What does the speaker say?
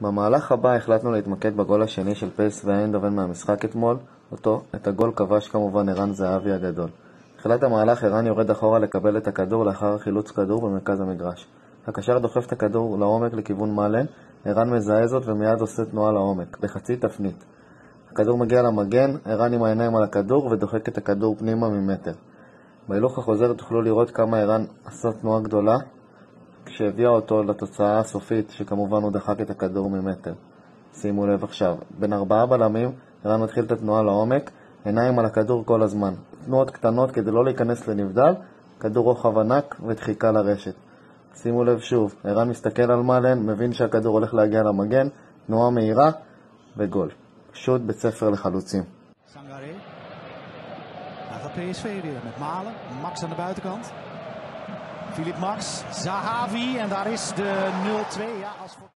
במהלך הבא החלטנו להתמקד בגול השני של פייס ואיינדובן מהמשחק אתמול, אותו, את הגול כבש כמובן ערן זהבי הגדול. בתחילת המהלך ערן יורד אחורה לקבל את הכדור לאחר חילוץ כדור במרכז המגרש. הקשר דוחף את הכדור לעומק לכיוון מאלן, ערן מזהה זאת ומיד עושה תנועה לעומק, בחצי תפנית. הכדור מגיע למגן, ערן עם העיניים על הכדור ודוחק את הכדור פנימה ממטר. בהילוך החוזר תוכלו לראות כמה ערן עשה תנועה גדולה כשהביאה אותו לתוצאה הסופית, שכמובן הוא דחק את הכדור ממטר. שימו לב עכשיו, בין ארבעה בלמים, ערן מתחיל את התנועה לעומק, עיניים על הכדור כל הזמן. תנועות קטנות כדי לא להיכנס לנבדל, כדור רוחב ענק ודחיקה לרשת. שימו לב שוב, ערן מסתכל על מאלן, מבין שהכדור הולך להגיע למגן, תנועה מהירה וגול. פשוט בית ספר לחלוצים. Sangaré. Daar gaat PSV weer met Malen. Max aan de buitenkant. Filip Max. Zahavi. En daar is de 0-2. Ja, als...